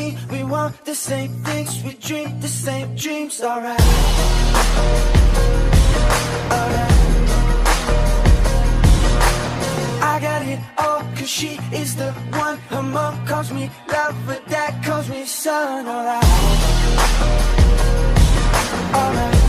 see We want the same things We dream the same dreams Alright. Alright. I got it all Cause she is the one. Her mom calls me love But dad calls me son Alright. Alright.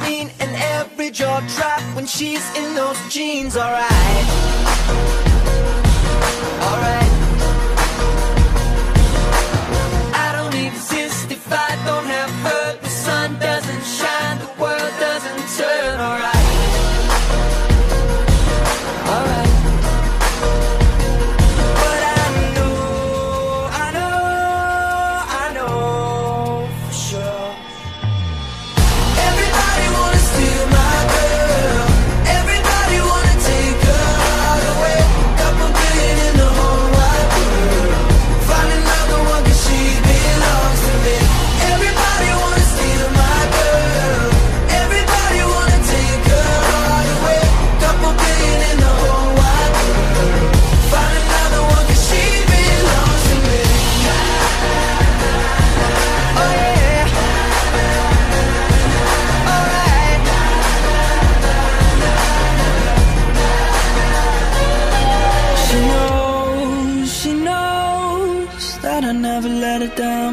mean in every jaw drop when she's in those jeans, alright. Alright.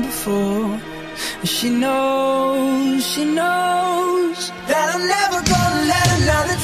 before. And she knows, she knows that I'm never gonna let another